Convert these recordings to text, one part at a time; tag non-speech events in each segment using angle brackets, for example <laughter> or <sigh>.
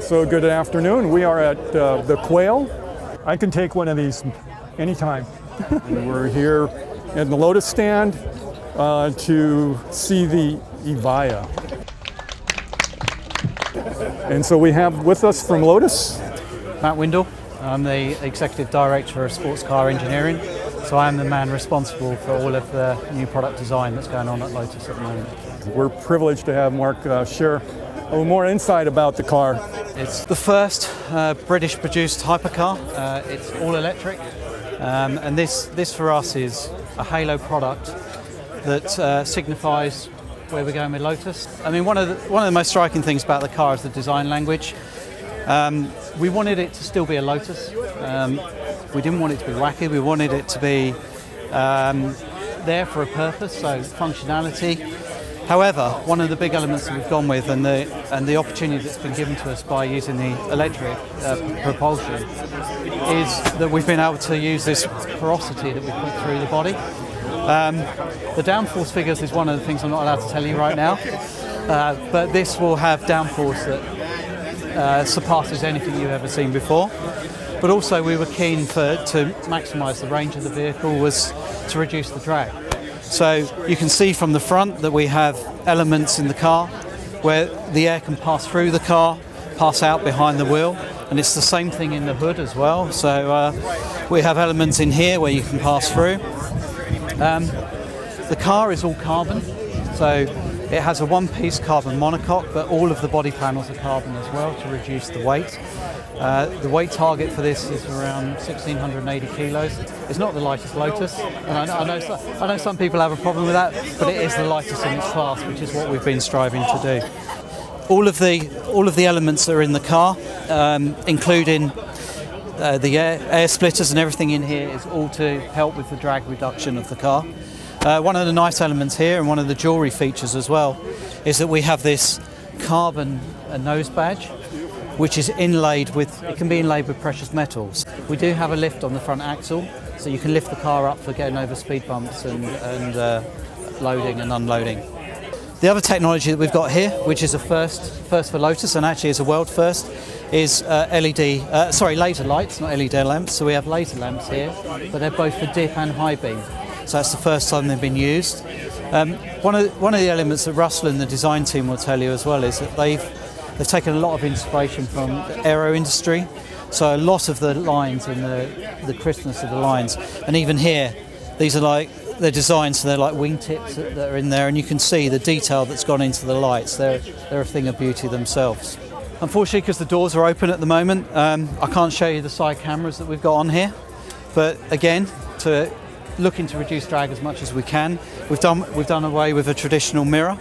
So good afternoon. We are at uh, the Quail. I can take one of these anytime. We're here in the Lotus stand uh, to see the Evija. And so we have with us from Lotus. Matt Windle. I'm the Executive Director of Sports Car Engineering. So I am the man responsible for all of the new product design that's going on at Lotus at the moment. We're privileged to have Mark uh, share a little more insight about the car. It's the first uh, British produced hypercar. Uh, it's all electric. Um, and this, this for us is a halo product that uh, signifies where we're going with Lotus. I mean, one of, the, one of the most striking things about the car is the design language. Um, we wanted it to still be a Lotus. Um, we didn't want it to be wacky. We wanted it to be um, there for a purpose, so functionality. However, one of the big elements that we've gone with and the, and the opportunity that's been given to us by using the electric uh, propulsion is that we've been able to use this porosity that we put through the body. Um, the downforce figures is one of the things I'm not allowed to tell you right now, uh, but this will have downforce that uh, surpasses anything you've ever seen before. But also we were keen for, to maximise the range of the vehicle was to reduce the drag. So you can see from the front that we have elements in the car where the air can pass through the car, pass out behind the wheel, and it's the same thing in the hood as well. So uh, we have elements in here where you can pass through. Um, the car is all carbon, so it has a one-piece carbon monocoque, but all of the body panels are carbon as well to reduce the weight. Uh, the weight target for this is around 1,680 kilos. It's not the lightest Lotus, and I know, I, know some, I know some people have a problem with that, but it is the lightest in its class, which is what we've been striving to do. All of the all of the elements that are in the car, um, including uh, the air, air splitters and everything in here, is all to help with the drag reduction of the car. Uh, one of the nice elements here, and one of the jewellery features as well, is that we have this carbon uh, nose badge which is inlaid with, it can be inlaid with precious metals. We do have a lift on the front axle, so you can lift the car up for getting over speed bumps and, and uh, loading and unloading. The other technology that we've got here, which is a first, first for Lotus and actually is a world first, is uh, LED, uh, sorry, laser lights, not LED lamps. So we have laser lamps here, but they're both for dip and high beam. So that's the first time they've been used. Um, one, of, one of the elements that Russell and the design team will tell you as well is that they've They've taken a lot of inspiration from the aero industry, so a lot of the lines and the, the crispness of the lines. And even here, these are like they're designed so they're like wingtips that, that are in there, and you can see the detail that's gone into the lights. They're they're a thing of beauty themselves. Unfortunately, because the doors are open at the moment, um, I can't show you the side cameras that we've got on here. But again, to looking to reduce drag as much as we can, we've done we've done away with a traditional mirror.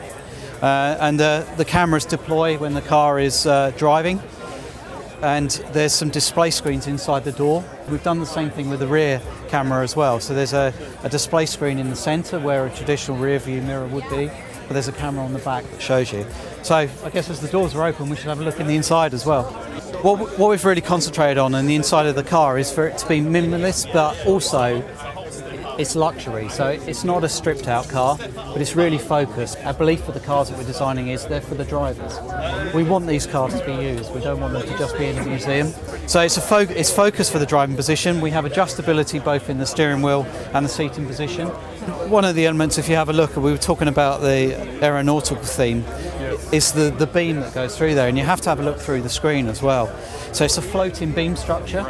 Uh, and uh, the cameras deploy when the car is uh, driving. And there's some display screens inside the door. We've done the same thing with the rear camera as well. So there's a, a display screen in the centre where a traditional rear view mirror would be, but there's a camera on the back that shows you. So I guess as the doors are open, we should have a look in the inside as well. What, what we've really concentrated on in the inside of the car is for it to be minimalist, but also it's luxury. So it's not a stripped out car, but it's really focused. Our belief for the cars that we're designing is they're for the drivers. We want these cars to be used. We don't want them to just be in a museum. So it's a fo- it's focused for the driving position. We have adjustability both in the steering wheel and the seating position. One of the elements, if you have a look, we were talking about the aeronautical theme, is the, the beam that goes through there, and you have to have a look through the screen as well. So it's a floating beam structure,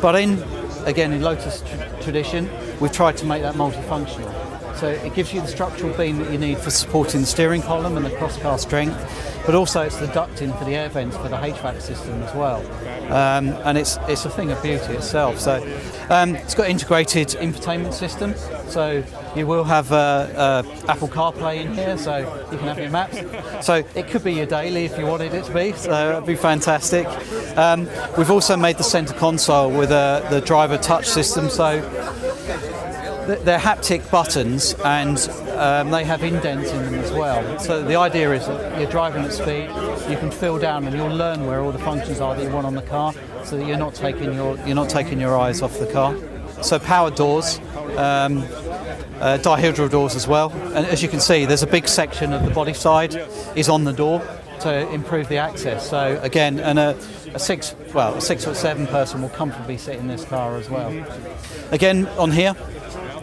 but in again in Lotus tr- tradition, we've tried to make that multifunctional. So it gives you the structural beam that you need for supporting the steering column and the crosscar strength, but also it's the ducting for the air vents for the HVAC system as well. Um, and it's it's a thing of beauty itself. So um, it's got integrated infotainment system, so you will have uh, uh, Apple CarPlay in here, so you can have your maps. So it could be your daily if you wanted it to be, so that'd be fantastic. Um, we've also made the centre console with uh, the driver touch system, so they're haptic buttons and um, they have indents in them as well. So the idea is that you're driving at speed, you can feel down and you'll learn where all the functions are that you want on the car, so that you're not taking your you're not taking your eyes off the car. So power doors. Um, uh, dihedral doors as well, and as you can see, there's a big section of the body side is on the door, to improve the access. So again, and a, a six, well, a six foot seven person will comfortably sit in this car as well. Again, on here,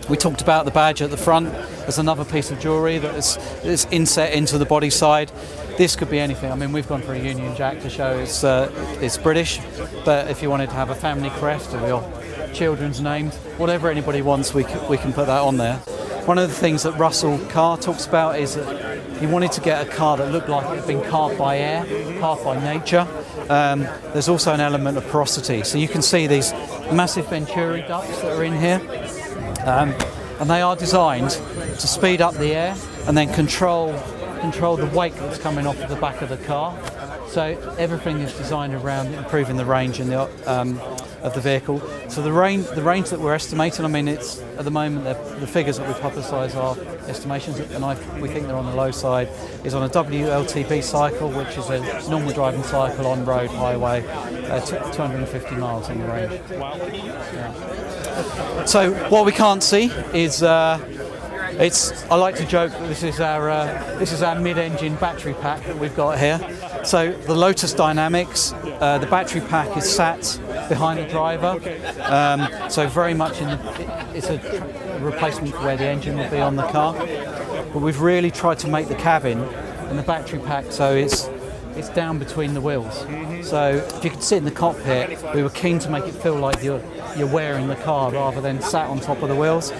we talked about the badge at the front. There's another piece of jewellery that is, is inset into the body side. This could be anything. I mean, we've gone for a Union Jack to show it's, uh, it's British, but if you wanted to have a family crest or your children's names, whatever anybody wants, we, c- we can put that on there. One of the things that Russell Carr talks about is that he wanted to get a car that looked like it had been carved by air, carved by nature. Um, there's also an element of porosity. So you can see these massive Venturi ducts that are in here. Um, and they are designed to speed up the air and then control control the weight that's coming off of the back of the car. So everything is designed around improving the range and the, um, of the vehicle. So the range the range that we're estimating, I mean, it's at the moment the, the figures that we publicise are estimations, and I, we think they're on the low side. Is on a WLTP cycle, which is a normal driving cycle on road, highway, uh, t- 250 miles in the range. So what we can't see is uh, it's. I like to joke that this is our uh, this is our mid-engine battery pack that we've got here. So the Lotus Dynamics, uh, the battery pack is sat behind the driver. Um, so very much in the, it's a replacement for where the engine would be on the car. But we've really tried to make the cabin and the battery pack so it's it's down between the wheels. So if you could sit in the cockpit, we were keen to make it feel like you're you're wearing the car rather than sat on top of the wheels.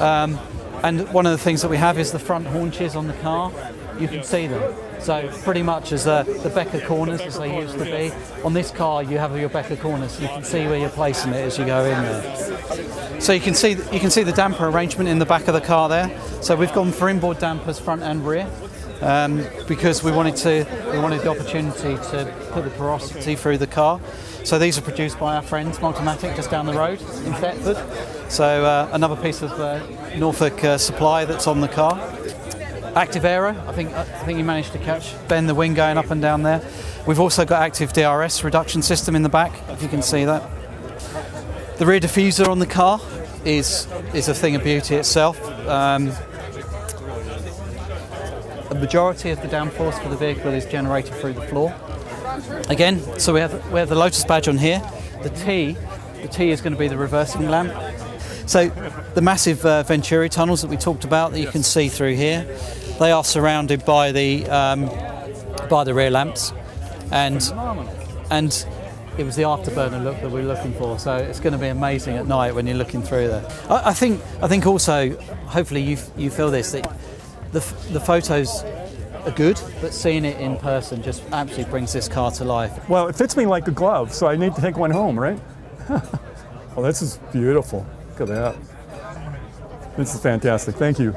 Um, and one of the things that we have is the front haunches on the car. You can see them. So pretty much as uh, the Becker corners as they used to be. On this car, you have your Becker corners. You can see where you're placing it as you go in there. So you can see you can see the damper arrangement in the back of the car there. So we've gone for inboard dampers front and rear. Um, because we wanted to, we wanted the opportunity to put the porosity through the car. So these are produced by our friends Multimatic just down the road in Thetford. So uh, another piece of uh, Norfolk uh, supply that's on the car. Active Aero, I think I think you managed to catch Ben the wing going up and down there. We've also got active DRS reduction system in the back, if you can see that. The rear diffuser on the car is is a thing of beauty itself. Um, the majority of the downforce for the vehicle is generated through the floor. Again, so we have we have the Lotus badge on here. The T, the T is going to be the reversing lamp. So the massive uh, Venturi tunnels that we talked about that you can see through here, they are surrounded by the um, by the rear lamps, and and it was the afterburner look that we we're looking for. So it's going to be amazing at night when you're looking through there. I, I think I think also hopefully you you feel this that the the photos are good, but seeing it in person just absolutely brings this car to life. Well, it fits me like a glove, so I need to take one home, right? <laughs> oh, this is beautiful. Look at that. This is fantastic. Thank you.